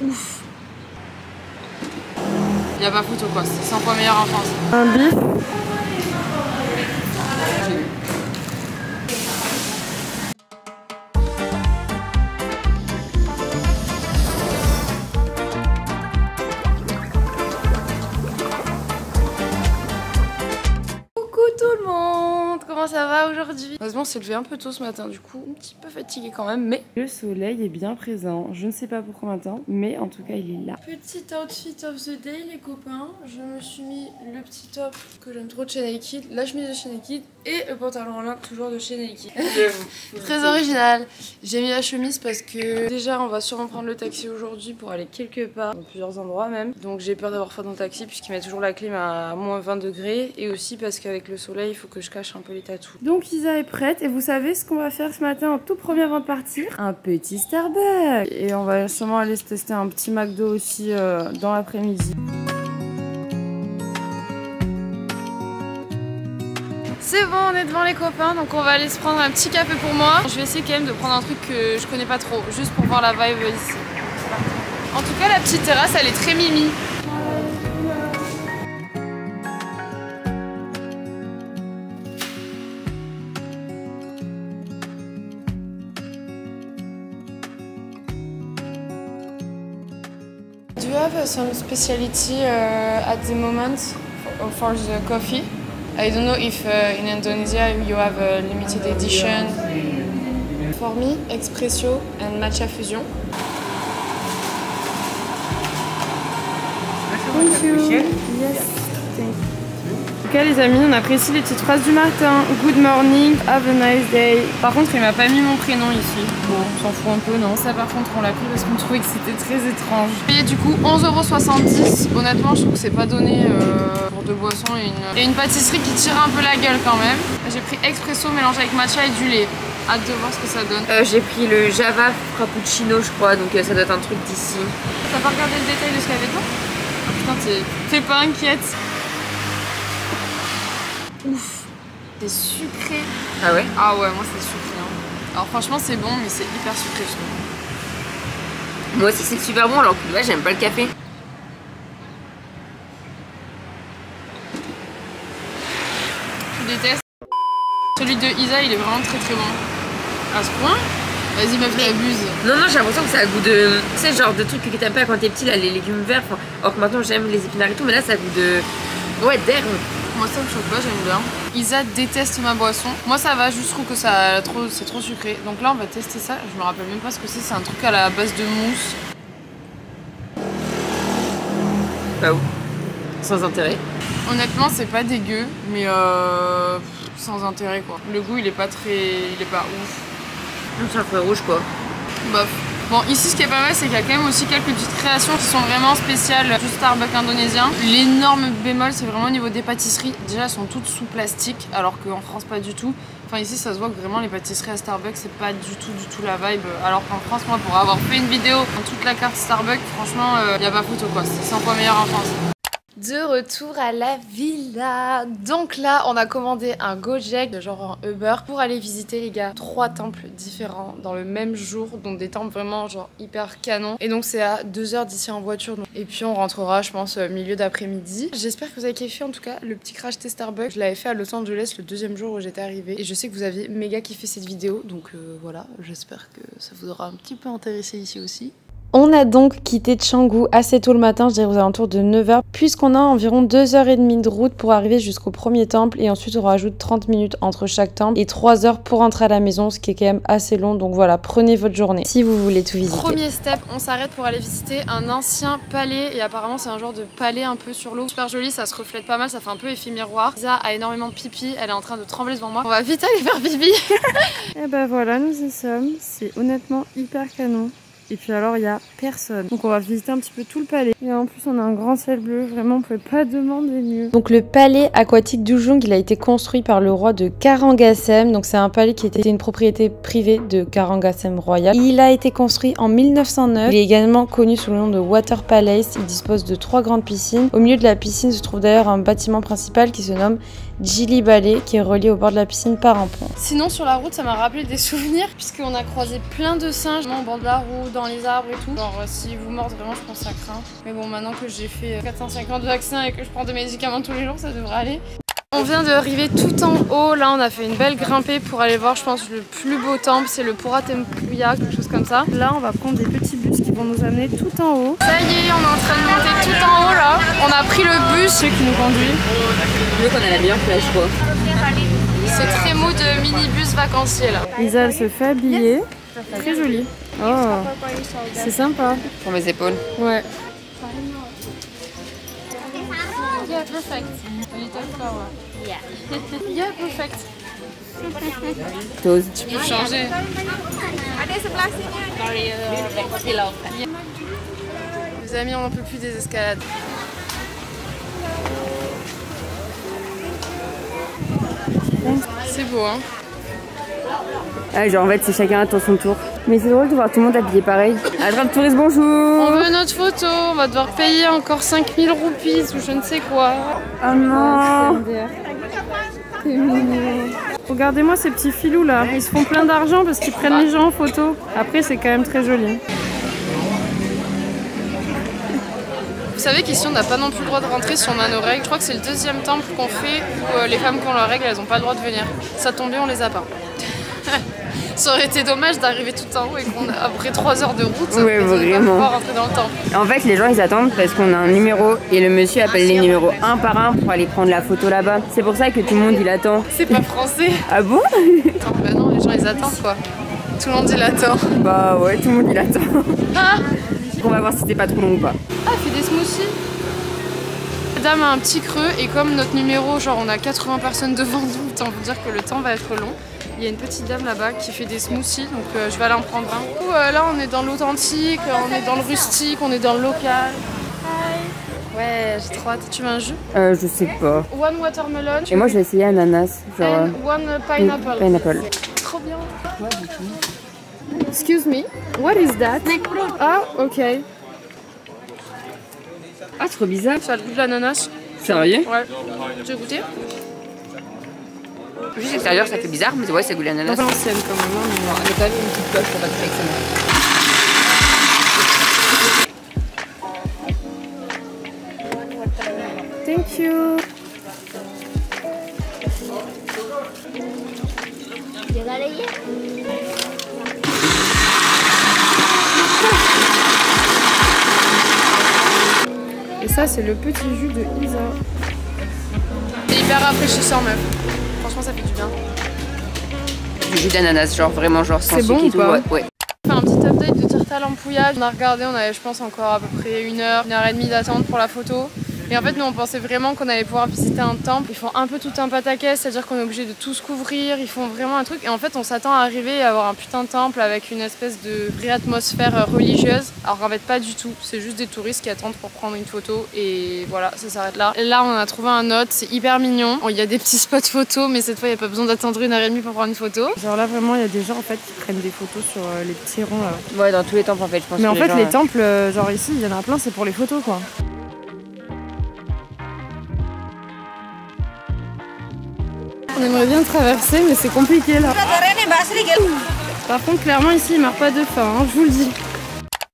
Ouf. Y a pas photo quoi, c'est 100 fois meilleur en France. Un bif. Ça va aujourd'hui Heureusement, on s'est levé un peu tôt ce matin, du coup, un petit peu fatigué quand même, mais le soleil est bien présent. Je ne sais pas pourquoi maintenant, mais en tout cas, il est là. Petit outfit of the day, les copains. Je me suis mis le petit top que j'aime trop de chez Nike, la chemise de chez Nike et le pantalon là, toujours de chez Nike. Très original. J'ai mis la chemise parce que déjà, on va sûrement prendre le taxi aujourd'hui pour aller quelque part, dans plusieurs endroits même. Donc j'ai peur d'avoir froid dans le taxi puisqu'il met toujours la clim à moins 20 degrés et aussi parce qu'avec le soleil, il faut que je cache un peu donc Isa est prête et vous savez ce qu'on va faire ce matin en tout premier avant de partir? Un petit Starbucks Et on va sûrement aller se tester un petit McDo aussi euh, dans l'après-midi. C'est bon, on est devant les copains, donc on va aller se prendre un petit café pour moi. Je vais essayer quand même de prendre un truc que je connais pas trop, juste pour voir la vibe ici. En tout cas, la petite terrasse, elle est très mimi. Some speciality uh, at the moment for the coffee. I don't know if uh, in Indonesia you have a limited edition. For me, espresso and matcha fusion. Thank you. Yes, thank you. En tout cas les amis, on apprécie les petites phrases du matin. Good morning, have a nice day. Par contre, il m'a pas mis mon prénom ici. Bon, on s'en fout un peu, non Ça par contre, on l'a pris parce qu'on trouvait que c'était très étrange. Payé du coup 11,70€. Honnêtement, je trouve que c'est pas donné euh, pour deux boissons et une... et une pâtisserie qui tire un peu la gueule quand même. J'ai pris expresso mélangé avec matcha et du lait. Hâte de voir ce que ça donne. Euh, J'ai pris le Java Frappuccino, je crois, donc euh, ça doit être un truc d'ici. T'as pas regardé le détail de ce qu'il y avait dedans? Ah, Putain, t'es pas inquiète Ouf C'est sucré. Ah ouais Ah ouais, moi c'est sucré. Hein. Alors franchement c'est bon, mais c'est hyper sucré je trouve. Moi aussi c'est super bon, alors que là j'aime pas le café. Je déteste. Celui de Isa il est vraiment très très bon. À ce point Vas-y meuf, t'abuses. Non, non, j'ai l'impression que ça a goût de. Tu sais, genre de trucs que t'aimes pas quand t'es petit, là, les légumes verts. Or que maintenant j'aime les épinards et tout, mais là ça a goût de. Ouais, d'herbe. Moi ça me choque pas, j'aime bien. Isa déteste ma boisson. Moi ça va, juste trouve que ça trop, c'est trop sucré. Donc là on va tester ça. Je me rappelle même pas ce que c'est. C'est un truc à la base de mousse. Pas où Sans intérêt. Honnêtement c'est pas dégueu, mais euh, sans intérêt quoi. Le goût il est pas très, il est pas ouf. C'est un fruit rouge quoi. Bof. Bon, ici, ce qui est pas mal, c'est qu'il y a quand même aussi quelques petites créations qui sont vraiment spéciales du Starbucks indonésien. L'énorme bémol, c'est vraiment au niveau des pâtisseries. Déjà, elles sont toutes sous plastique, alors qu'en France, pas du tout. Enfin, ici, ça se voit que vraiment, les pâtisseries à Starbucks, c'est pas du tout, du tout la vibe. Alors qu'en France, moi, pour avoir fait une vidéo dans toute la carte Starbucks, franchement, il euh, a pas photo, quoi. C'est 100 fois meilleur en France de retour à la villa. Donc là, on a commandé un Gojek, genre un Uber, pour aller visiter les gars trois temples différents dans le même jour, donc des temples vraiment genre hyper canon. Et donc c'est à 2 heures d'ici en voiture. Et puis on rentrera, je pense, milieu d'après-midi. J'espère que vous avez kiffé en tout cas le petit crash test Starbucks. Je l'avais fait à Los Angeles le deuxième jour où j'étais arrivée. Et je sais que vous avez méga kiffé cette vidéo, donc euh, voilà, j'espère que ça vous aura un petit peu intéressé ici aussi. On a donc quitté Canggu assez tôt le matin, je dirais aux alentours de 9h, puisqu'on a environ 2h30 de route pour arriver jusqu'au premier temple et ensuite on rajoute 30 minutes entre chaque temple et 3 heures pour rentrer à la maison, ce qui est quand même assez long. Donc voilà, prenez votre journée si vous voulez tout visiter. Premier step, on s'arrête pour aller visiter un ancien palais et apparemment c'est un genre de palais un peu sur l'eau. Super joli, ça se reflète pas mal, ça fait un peu effet miroir. Isa a énormément de pipi, elle est en train de trembler devant moi. On va vite aller faire pipi. et ben voilà, nous y sommes. C'est honnêtement hyper canon. Et puis alors, il y a personne. Donc on va visiter un petit peu tout le palais. Et en plus, on a un grand ciel bleu. Vraiment, on pouvait pas demander mieux. Donc le palais aquatique d'Ujung, il a été construit par le roi de Karangasem. Donc c'est un palais qui était une propriété privée de Karangasem royal. Il a été construit en 1909. Il est également connu sous le nom de Water Palace. Il dispose de trois grandes piscines. Au milieu de la piscine se trouve d'ailleurs un bâtiment principal qui se nomme Gili Ballet qui est relié au bord de la piscine par un pont. Sinon sur la route ça m'a rappelé des souvenirs puisqu'on a croisé plein de singes au bord de la route, dans les arbres et tout. Genre, euh, si vous mordez vraiment, je pense que ça craint. Mais bon, maintenant que j'ai fait 450 vaccins et que je prends des médicaments tous les jours, ça devrait aller. On vient d'arriver tout en haut, là on a fait une belle grimpée pour aller voir je pense le plus beau temple, c'est le Pura Tempuya, quelque chose comme ça. Là on va prendre des petits vont nous amener tout en haut. Ça y est, on est en train de monter tout en haut là. On a pris le bus, qui nous conduit. Mieux qu'on a la meilleure plage quoi. C'est très mot de minibus vacancier là. Isa elle se fait habiller, très jolie. Oh, c'est sympa. Pour mes épaules. Ouais. Yeah, perfect. A little flower. Yeah. Yeah, perfect. Tu peux changer. Sorry, uh, still open. Les amis, on n'en peut plus des escalades. C'est beau, hein Ah, genre en fait c'est chacun à son tour. Mais c'est drôle de voir tout le monde habillé pareil. Attrape touriste On bonjour veut notre photo, on va devoir payer encore 5000 roupies ou je ne sais quoi. Oh non Regardez-moi ces petits filous là, ils se font plein d'argent parce qu'ils prennent les gens en photo. Après c'est quand même très joli. Vous savez qu'ici on n'a pas non plus le droit de rentrer si on a nos règles. Je crois que c'est le deuxième temple qu'on fait où euh, les femmes qui ont leurs règles elles n'ont pas le droit de venir. Ça tombait, on les a pas. Ça aurait été dommage d'arriver tout en haut et qu'on a- après 3 heures de route, Ouais, on ne vraiment. pas rentrer dans le temple. En fait les gens ils attendent parce qu'on a un numéro et le monsieur appelle les numéros un par un pour aller prendre la photo là-bas. C'est pour ça que tout le monde il attend. C'est pas français. Ah bon? Attends, bah non, les gens ils attendent quoi. Tout le monde il attend. Bah ouais tout le monde il attend. Ah On va voir si c'est pas trop long ou pas. Ah, fait des smoothies. La dame a un petit creux et comme notre numéro, genre on a 80 personnes devant nous, autant vous dire que le temps va être long. Il y a une petite dame là-bas qui fait des smoothies, donc euh, je vais aller en prendre un. Du coup, euh, là on est dans l'authentique, euh, on est dans le rustique, on est dans le local. Ouais, j'ai trop hâte. Tu veux un jus? Euh je sais pas. One watermelon. Et moi je vais essayer ananas. Genre. And one pineapple. Pineapple. Trop bien. Excuse me, what is that? Ah, ok. Ah trop bizarre. Ça a le goût de l'ananas. Sérieux? Ouais. Tu veux goûter? Juste l'extérieur ça fait bizarre mais ouais ça goûte l'ananas. Enfin, l'ancienne quand même. hein, mais- On a quand même une petite cloche pour votre sélection. Thank you. Et ça, c'est le petit jus de Isa. C'est hyper rafraîchissant, meuf. Franchement, ça fait du bien. Du jus d'ananas, genre vraiment genre sans C'est sucre bon et ou tout. pas ouais, un petit update de Tirtal Ampouillage. On a regardé, on avait, je pense, encore à peu près une heure, une heure et demie d'attente pour la photo. Et en fait, nous, on pensait vraiment qu'on allait pouvoir visiter un temple. Ils font un peu tout un pataquès, c'est-à-dire qu'on est obligé de tous couvrir. Ils font vraiment un truc. Et en fait, on s'attend à arriver et avoir un putain de temple avec une espèce de vraie atmosphère euh, religieuse. Alors qu'en fait, pas du tout. C'est juste des touristes qui attendent pour prendre une photo. Et voilà, ça s'arrête là. Et là, on a trouvé un autre. C'est hyper mignon. Bon, Il y a des petits spots photos, mais cette fois, il n'y a pas besoin d'attendre une heure et demie pour prendre une photo. Genre là, vraiment, il y a des gens en fait qui prennent des photos sur euh, les petits ronds là. Ouais, dans tous les temples en fait, je pense Mais que en fait, gens, les euh, temples, genre ici, il y en a plein, c'est pour les photos quoi. On aimerait bien traverser, mais c'est compliqué là. Par contre, clairement, ici, il meurt pas de faim, hein, je vous le dis.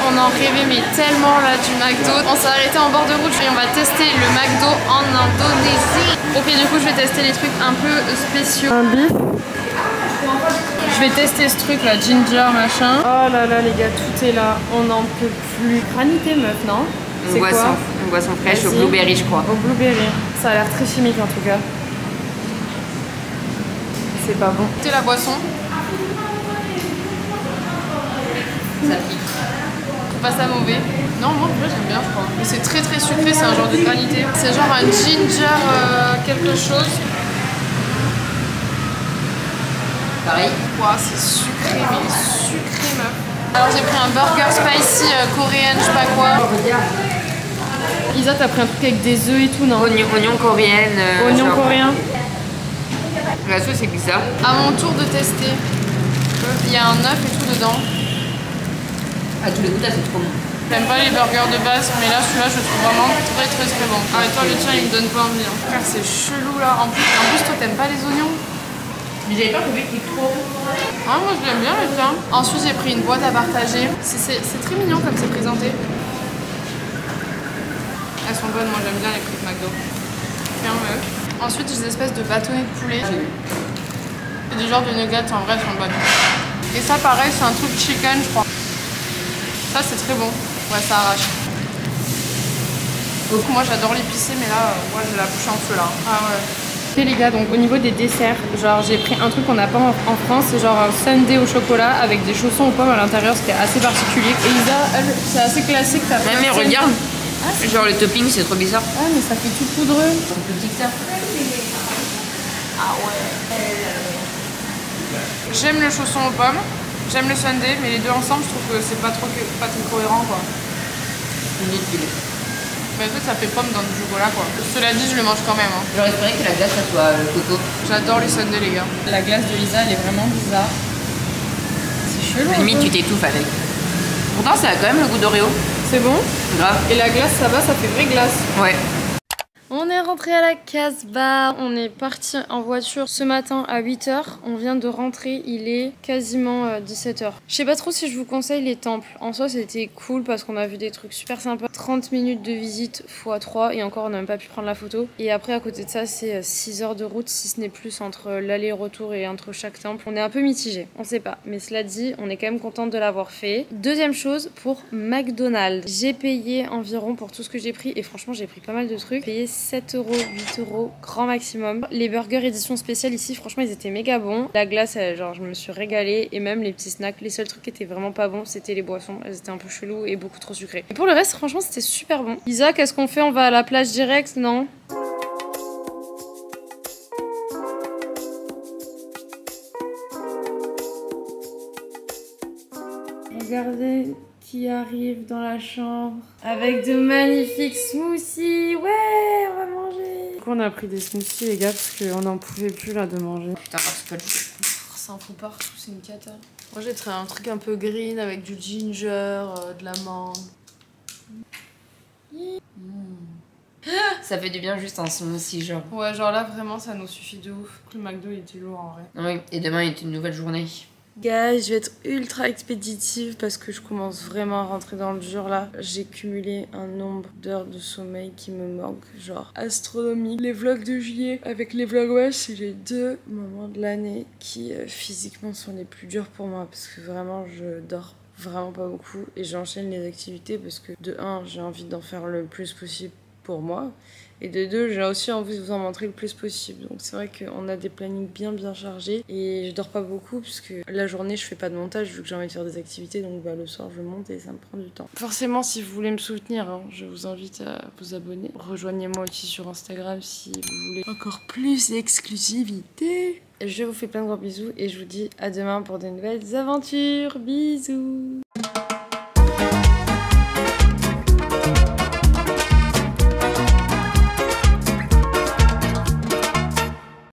On en rêvait, mais tellement là du McDo. On s'est arrêté en bord de route et on va tester le McDo en Indonésie. Ok, du coup, je vais tester les trucs un peu spéciaux. Un bif. Je vais tester ce truc là, ginger machin. Oh là là, les gars, tout est là. On n'en peut plus. Granité meuf, non? Une boisson, quoi? Une boisson fraîche au blueberry, je crois. Au blueberry. Ça a l'air très chimique en tout cas. C'est pas bon. C'est la boisson. Ça pique. Pas ça mauvais. Non, moi en j'aime bien, je crois. Mais c'est très très sucré, c'est un genre de granité. C'est genre un ginger euh, quelque chose. Pareil. Ouah, c'est sucré, mais sucré meuf. Alors j'ai pris un burger spicy euh, coréen, je sais pas quoi. Isa, t'as pris un truc avec des œufs et tout, non? Oignon, oignon coréenne. euh, Oignon coréen. La sauce c'est bizarre. À mon tour de tester. Il y a un œuf et tout dedans. À tous les goûts, c'est trop bon. J'aime pas les burgers de base, mais là celui-là je le trouve vraiment très très très bon. Ah mais toi le tien il me donne pas envie. hein. Frère c'est chelou là. En plus, en plus toi t'aimes pas les oignons? Mais j'avais pas trouvé qu'il trop. Ah, moi je l'aime bien le tien. Ensuite, j'ai pris une boîte à partager. C'est- très mignon comme c'est présenté. Elles sont bonnes, moi j'aime bien les frites McDo. Bien, ouais. Ensuite, j'ai des espèces de bâtonnets de poulet. C'est du genre de nuggets, en vrai, sont bonnes. Et ça, pareil, c'est un truc chicken, je crois. Ça, c'est très bon. Ouais, ça arrache. Moi, j'adore l'épicé, mais là, euh, moi, j'ai la bouche en feu, là. Ah ouais. Et les gars, donc au niveau des desserts, genre j'ai pris un truc qu'on n'a pas en, en France, c'est genre un sundae au chocolat avec des chaussons aux pommes à l'intérieur, c'était assez particulier. Et Isa, elle, c'est assez classique. t'as mais de regarde. sundae. Genre le topping, c'est trop bizarre. Ah, mais ça fait tout poudreux. Un petit que ça. J'aime le chausson aux pommes, j'aime le sundae, mais les deux ensemble, je trouve que c'est pas trop pas très cohérent quoi. Inutile. Mais en fait, ça fait pomme dans du chocolat quoi. Cela dit, je le mange quand même. hein. J'aurais espéré que la glace, ça soit le coco. J'adore les sundaes, les gars. La glace de Isa, elle est vraiment bizarre. C'est chelou. Limite, tu t'étouffes avec. Pourtant, ça a quand même le goût d'Oreo. C'est bon? Grave. Et la glace, ça va, ça fait vraie glace. Ouais. On est rentré à la Casbah. On est parti en voiture ce matin à 8h. On vient de rentrer, il est quasiment 17h. Je sais pas trop si je vous conseille les temples. En soi, c'était cool parce qu'on a vu des trucs super sympas. 30 minutes de visite x 3 et encore, on n'a même pas pu prendre la photo. Et après, à côté de ça, c'est 6 heures de route, si ce n'est plus, entre l'aller-retour et entre chaque temple. On est un peu mitigé, on sait pas. Mais cela dit, on est quand même contente de l'avoir fait. Deuxième chose, pour McDonald's. J'ai payé environ pour tout ce que j'ai pris et franchement, j'ai pris pas mal de trucs. 7 euros, 8 euros, grand maximum. Les burgers édition spéciale ici, franchement, ils étaient méga bons. La glace, genre, je me suis régalée. Et même les petits snacks. Les seuls trucs qui étaient vraiment pas bons, c'était les boissons. Elles étaient un peu cheloues et beaucoup trop sucrées. Et pour le reste, franchement, c'était super bon. Isa, qu'est-ce qu'on fait? On va à la plage direct Non? Qui arrive dans la chambre avec de magnifiques smoothies. Ouais, on va manger. Pourquoi on a pris des smoothies, les gars Parce qu'on n'en pouvait plus là de manger. Putain, parce que Ça en fout partout, c'est une cata. Moi j'ai pris un truc un peu green avec du ginger, euh, de la mangue. ça fait du bien juste un smoothie, genre. Ouais, genre là vraiment ça nous suffit de ouf. Le McDo il était lourd en vrai. Oui, et demain est une nouvelle journée. Guys, je vais être ultra expéditive parce que je commence vraiment à rentrer dans le dur là. J'ai cumulé un nombre d'heures de sommeil qui me manque, genre astronomique. Les vlogs de juillet avec les vlogs ouais, c'est les deux moments de l'année qui euh, physiquement sont les plus durs pour moi parce que vraiment je dors vraiment pas beaucoup et j'enchaîne les activités parce que de un, j'ai envie d'en faire le plus possible pour moi. Et de deux, j'ai aussi envie de vous en montrer le plus possible. Donc c'est vrai qu'on a des plannings bien bien chargés et je dors pas beaucoup puisque la journée je fais pas de montage vu que j'ai envie de faire des activités. Donc bah, le soir je monte et ça me prend du temps. Forcément, si vous voulez me soutenir, hein, je vous invite à vous abonner. Rejoignez-moi aussi sur Instagram si vous voulez encore plus d'exclusivité. Je vous fais plein de gros bisous et je vous dis à demain pour de nouvelles aventures. Bisous